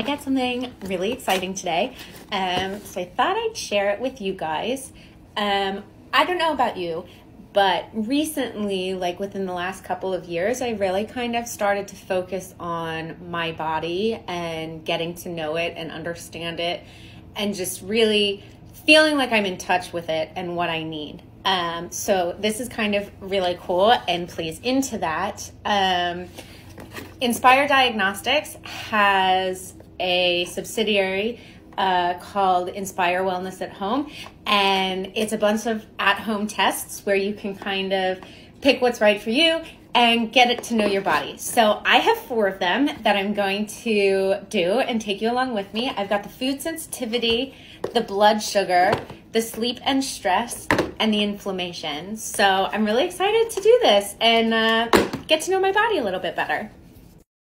I got something really exciting today. Um, so I thought I'd share it with you guys. Um, I don't know about you, but recently, like within the last couple of years, I really kind of started to focus on my body and getting to know it and understand it and just really feeling like I'm in touch with it and what I need. Um, so this is kind of really cool and plays into that. Um, Inspire Diagnostics has a subsidiary uh, called Inspire Wellness at Home, and it's a bunch of at home tests where you can kind of pick what's right for you and get it to know your body. So I have four of them that I'm going to do and take you along with me. I've got the food sensitivity, the blood sugar, the sleep and stress, and the inflammation. So I'm really excited to do this and uh, get to know my body a little bit better.